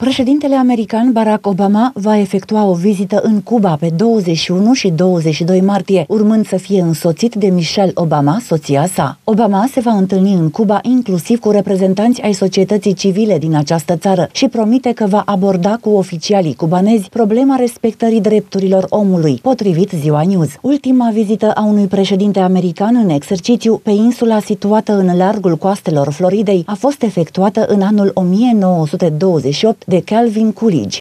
Președintele american Barack Obama va efectua o vizită în Cuba pe 21 și 22 martie, urmând să fie însoțit de Michelle Obama, soția sa. Obama se va întâlni în Cuba inclusiv cu reprezentanți ai societății civile din această țară și promite că va aborda cu oficialii cubanezi problema respectării drepturilor omului, potrivit Ziua News. Ultima vizită a unui președinte american în exercițiu pe insula situată în largul coastelor Floridei a fost efectuată în anul 1928 de Calvin Coolidge.